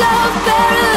of paradise.